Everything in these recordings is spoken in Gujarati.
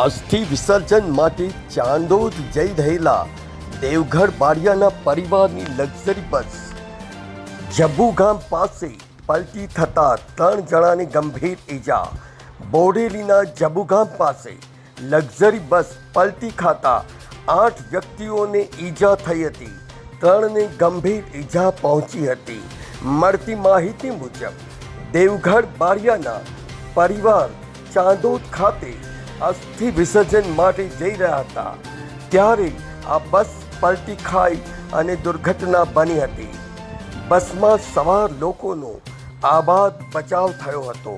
અસ્થિ વિસર્જન માટે ચાંદોદ જઈ રહેલા દેવઘર બારિયાના પરિવારની લક્ઝરી બસ જબ્બુ ગામ પાસે પલટી થતા ત્રણ જણાને ગંભીર ઈજા. બોડેલીના જબુગામ પાસે લક્ઝરી બસ પલટી ખાતા આઠ વ્યક્તિઓને ઈજા થઈ હતી. ત્રણને ગંભીર ઈજા પહોંચી હતી. મળતી માહિતી મુજબ દેવઘર બારિયાના પરિવાર ચાંદોદ ખાતે અસ્થિ વિસર્જન માટે જઈ રહ્યા હતા. ત્યારે આ બસ પલટી ખાઈ અને દુર્ઘટના બની હતી. બસમાં સવાર લોકોનો આબાદ બચાવ થયો હતો.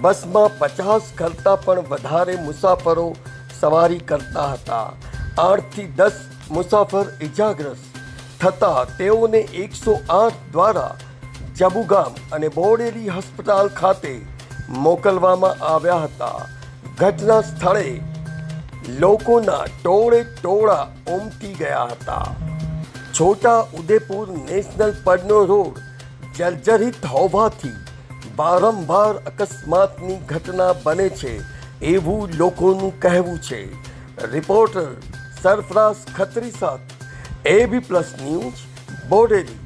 બસમાં પચાસ કરતાં પણ વધારે મુસાફરો સવારી કરતા હતા. આઠથી દસ મુસાફર ઇજાગ્રસ્ત થતાં તેઓને એકસો આઠ દ્વારા જબુગામ અને બોડેલી હોસ્પિટલ ખાતે મોકલવામાં આવ્યા હતા. ઘટના સ્થળે લોકોના ટોળે ટોળા ઉમટી ગયા હતા. છોટા ઉદેપુર નેશનલ પરનો રોડ જર્જરિત હોવાથી વારંવાર અકસ્માતની ઘટના બને છે એવું લોકોનું કહેવું છે. રિપોર્ટર સરફરાઝ ખત્રી સાથે એબી પ્લસ ન્યૂઝ બોડેલી.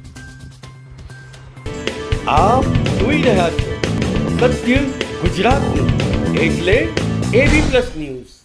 આપ જોઈ રહ્યા છો સત્ય ગુજરાતનું. એટલે એબી પ્લસ ન્યૂઝ